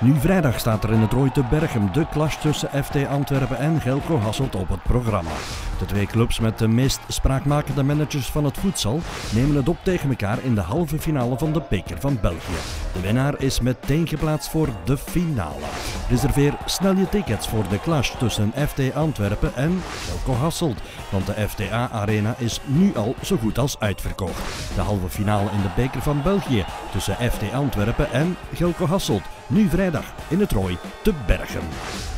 Nu vrijdag staat er in het Rooi te de clash tussen FT Antwerpen en Gelco Hasselt op het programma. De twee clubs met de meest spraakmakende managers van het voedsel nemen het op tegen elkaar in de halve finale van de Beker van België. De winnaar is meteen geplaatst voor de finale. Reserveer snel je tickets voor de clash tussen FT Antwerpen en Gelco Hasselt, want de FTA Arena is nu al zo goed als uitverkocht. De halve finale in de Beker van België tussen FT Antwerpen en Gelco Hasselt, nu vrijdag in het Rooi te Bergen.